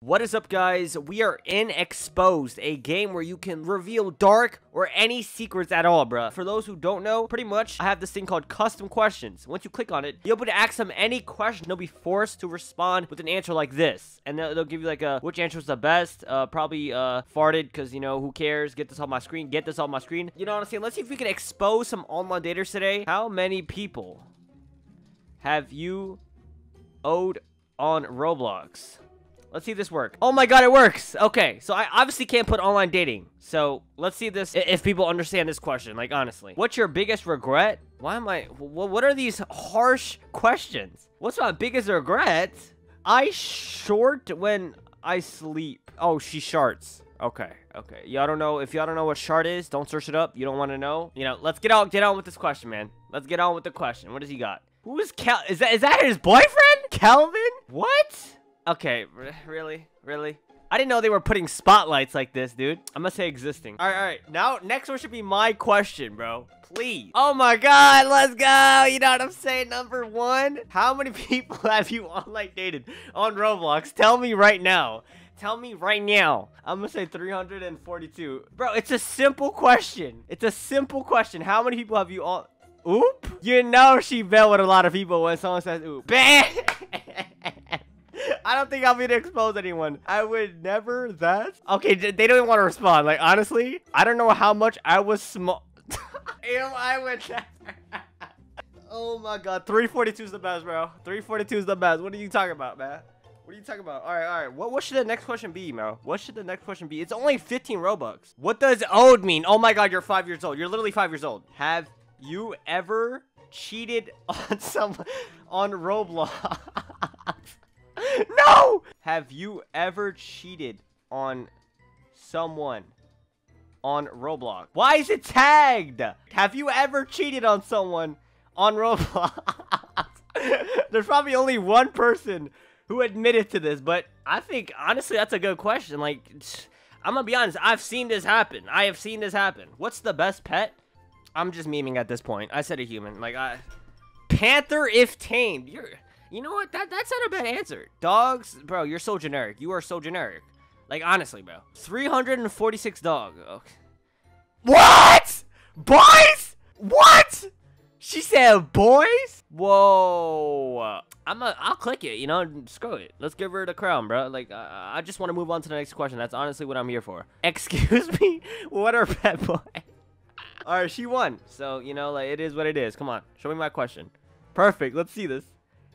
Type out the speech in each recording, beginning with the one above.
What is up, guys? We are in Exposed, a game where you can reveal dark or any secrets at all, bruh. For those who don't know, pretty much, I have this thing called custom questions. Once you click on it, you'll be able to ask them any question. They'll be forced to respond with an answer like this. And they'll, they'll give you like a, which answer is the best? Uh, probably, uh, farted, because, you know, who cares? Get this on my screen. Get this on my screen. You know what I'm saying? Let's see if we can expose some online daters today. How many people have you owed on Roblox? Let's see this works. Oh my god, it works. Okay, so I obviously can't put online dating. So let's see this if people understand this question. Like honestly, what's your biggest regret? Why am I? What are these harsh questions? What's my biggest regret? I short when I sleep. Oh, she sharts. Okay, okay. Y'all don't know if y'all don't know what shart is. Don't search it up. You don't want to know. You know. Let's get out. Get on with this question, man. Let's get on with the question. What does he got? Who is Cal? Is that is that his boyfriend? Calvin? What? Okay, really? Really? I didn't know they were putting spotlights like this, dude. I'm gonna say existing. All right, all right. Now, next one should be my question, bro. Please. Oh my god, let's go. You know what I'm saying? Number one. How many people have you online dated on Roblox? Tell me right now. Tell me right now. I'm gonna say 342. Bro, it's a simple question. It's a simple question. How many people have you all... Oop? You know she bet with a lot of people when someone says oop. Bam! I don't think I'll be to expose anyone. I would never that. Okay, they don't even want to respond. Like, honestly, I don't know how much I was small. Am I would Oh my god, 342 is the best, bro. 342 is the best. What are you talking about, man? What are you talking about? All right, all right. What, what should the next question be, Mo? What should the next question be? It's only 15 Robux. What does owed mean? Oh my god, you're five years old. You're literally five years old. Have you ever cheated on someone on Roblox? no! Have you ever cheated on someone on Roblox? Why is it tagged? Have you ever cheated on someone on Roblox? There's probably only one person who admitted to this, but I think, honestly, that's a good question. Like, I'm gonna be honest, I've seen this happen. I have seen this happen. What's the best pet? I'm just memeing at this point. I said a human. Like, I... Panther if tamed. You're... You know what? That That's not a bad answer. Dogs, bro, you're so generic. You are so generic. Like, honestly, bro. 346 dog. Okay. What? Boys? What? She said boys? Whoa. I'm a, I'll click it, you know, screw it. Let's give her the crown, bro. Like, uh, I just want to move on to the next question. That's honestly what I'm here for. Excuse me? What are pet boys? Alright, she won. So, you know, like, it is what it is. Come on, show me my question. Perfect, let's see this.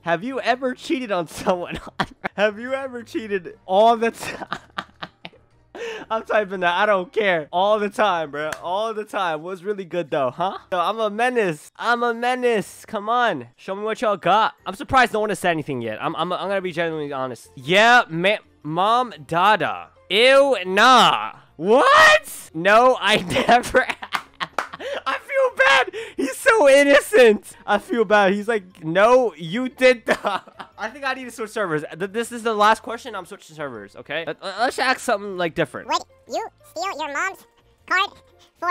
Have you ever cheated on someone? Have you ever cheated all the time? I'm typing that. I don't care. All the time, bro. All the time. Was really good, though, huh? Yo, I'm a menace. I'm a menace. Come on. Show me what y'all got. I'm surprised no one has said anything yet. I'm, I'm, I'm gonna be genuinely honest. Yeah, ma mom, dada. Ew, nah. What? No, I never bad. He's so innocent. I feel bad. He's like, no, you did that. I think I need to switch servers. This is the last question. I'm switching servers, okay? Let's ask something like different. Would you steal your mom's card for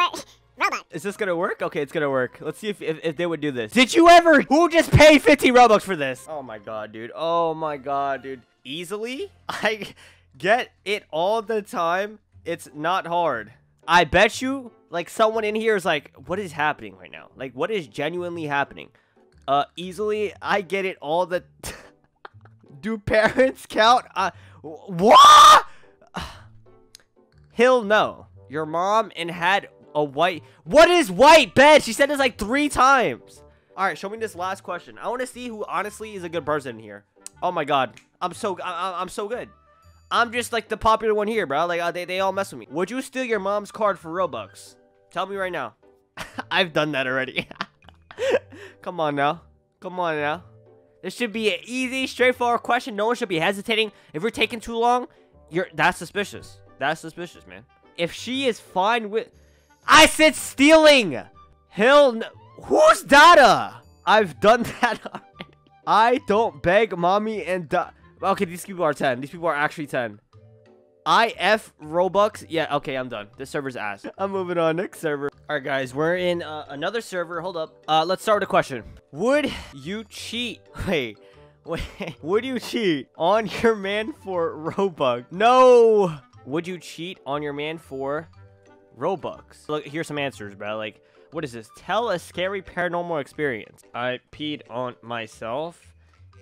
Robux? Is this gonna work? Okay, it's gonna work. Let's see if, if, if they would do this. Did you ever? Who just paid 50 Robux for this? Oh my god, dude. Oh my god, dude. Easily? I get it all the time. It's not hard. I bet you like someone in here is like, what is happening right now? Like, what is genuinely happening? Uh, easily, I get it all the. Do parents count? Uh, what? He'll know. Your mom and had a white. What is white bed? She said this like three times. All right, show me this last question. I want to see who honestly is a good person here. Oh my god, I'm so I, I'm so good. I'm just like the popular one here, bro. Like uh, they they all mess with me. Would you steal your mom's card for Robux? Tell me right now. I've done that already. Come on now. Come on now. This should be an easy, straightforward question. No one should be hesitating. If you're taking too long, you're that's suspicious. That's suspicious, man. If she is fine with... I said stealing! Hell. Who's Dada? I've done that already. I don't beg mommy and da... Okay, these people are 10. These people are actually 10. IF Robux. Yeah, okay, I'm done. This server's ass. I'm moving on. Next server. All right, guys, we're in uh, another server. Hold up. Uh, let's start with a question. Would you cheat? Wait, Wait, would you cheat on your man for Robux? No. Would you cheat on your man for Robux? Look, here's some answers, bro. Like, what is this? Tell a scary paranormal experience. I peed on myself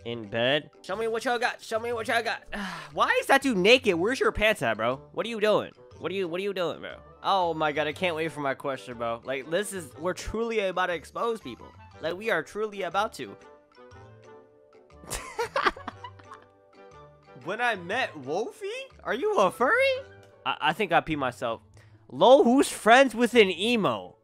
in bed. Show me what y'all got. Show me what y'all got. Why is that dude naked? Where's your pants at, bro? What are you doing? What are you What are you doing, bro? Oh my god, I can't wait for my question, bro. Like, this is we're truly about to expose people. Like, we are truly about to. when I met Wolfie? Are you a furry? I, I think I peed myself. Lo, who's friends with an emo?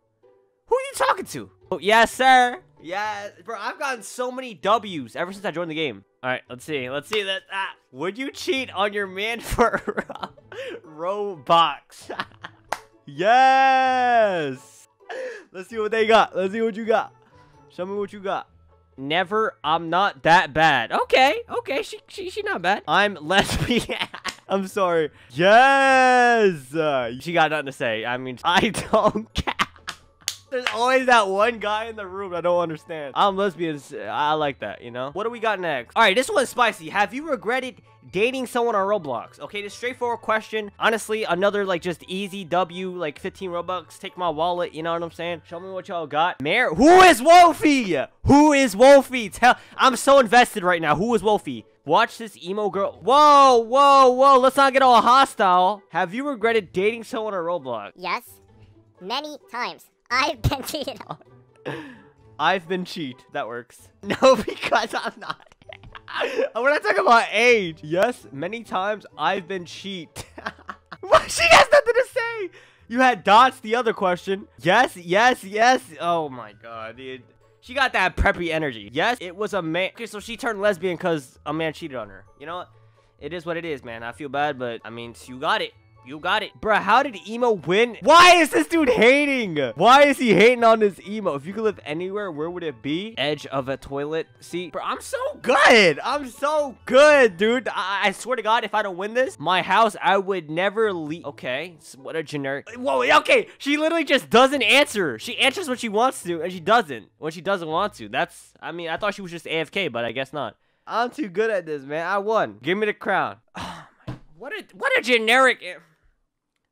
Who are you talking to? Oh, yes, sir. Yeah, bro, I've gotten so many W's ever since I joined the game. All right, let's see. Let's see that. Ah, would you cheat on your man for Roblox? yes. Let's see what they got. Let's see what you got. Show me what you got. Never. I'm not that bad. Okay. Okay. She she she not bad. I'm lesbian. I'm sorry. Yes. Uh, she got nothing to say. I mean, I don't care. There's always that one guy in the room I don't understand. I'm lesbian. I like that, you know? What do we got next? All right, this one's spicy. Have you regretted dating someone on Roblox? Okay, this straightforward question. Honestly, another like just easy W, like 15 Robux. Take my wallet, you know what I'm saying? Show me what y'all got. Mayor, who is Wolfie? Who is Wolfie? Tell, I'm so invested right now. Who is Wolfie? Watch this emo girl. Whoa, whoa, whoa. Let's not get all hostile. Have you regretted dating someone on Roblox? Yes. Many times. I've been cheated on. I've been cheat. That works. No, because I'm not. We're not talking about age. Yes, many times I've been cheat. what? she has nothing to say. You had dots the other question. Yes, yes, yes. Oh my god, dude. She got that preppy energy. Yes, it was a man. Okay, so she turned lesbian because a man cheated on her. You know what? It is what it is, man. I feel bad, but I mean, you got it. You got it. Bruh, how did Emo win? Why is this dude hating? Why is he hating on this Emo? If you could live anywhere, where would it be? Edge of a toilet seat. Bro, I'm so good. I'm so good, dude. I, I swear to God, if I don't win this, my house, I would never leave. Okay, what a generic. Whoa, okay. She literally just doesn't answer. She answers when she wants to, and she doesn't when she doesn't want to. That's, I mean, I thought she was just AFK, but I guess not. I'm too good at this, man. I won. Give me the crown. Oh, my. What a, what a generic... Eh,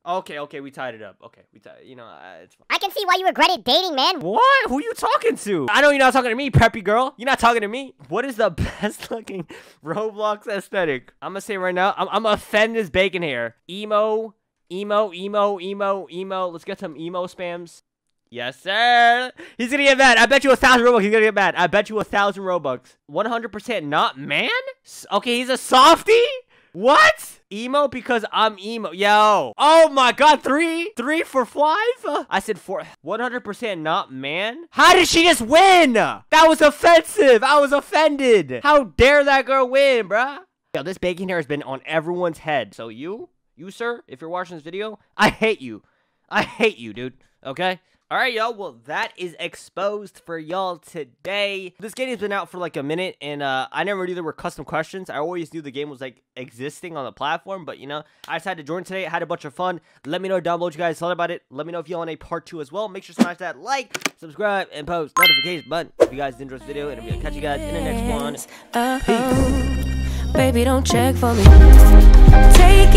Okay, okay, we tied it up. Okay, we tied. You know, uh, it's fine. I can see why you regretted dating, man. What? Who are you talking to? I know you're not talking to me, preppy girl. You're not talking to me. What is the best looking Roblox aesthetic? I'm gonna say right now, I'm, I'm gonna offend this bacon hair. Emo, emo, emo, emo, emo. Let's get some emo spams. Yes, sir. He's gonna get mad. I bet you a thousand Robux. He's gonna get mad. I bet you a thousand Robux. 100% not man? Okay, he's a softie? What? Emo because I'm emo. Yo. Oh my god, three? Three for five? I said four. 100% not man? How did she just win? That was offensive. I was offended. How dare that girl win, bruh? Yo, this bacon hair has been on everyone's head. So you, you sir, if you're watching this video, I hate you. I hate you, dude. Okay? All right, y'all. Well, that is exposed for y'all today. This game has been out for like a minute, and uh, I never knew there were custom questions. I always knew the game was like existing on the platform, but you know, I decided to join today. I had a bunch of fun. Let me know down below what you guys thought about it. Let me know if you want a part two as well. Make sure to smash that like, subscribe, and post notification button if you guys enjoyed this video. And I'm gonna catch you guys in the next one. Peace. Baby, don't check for me. Take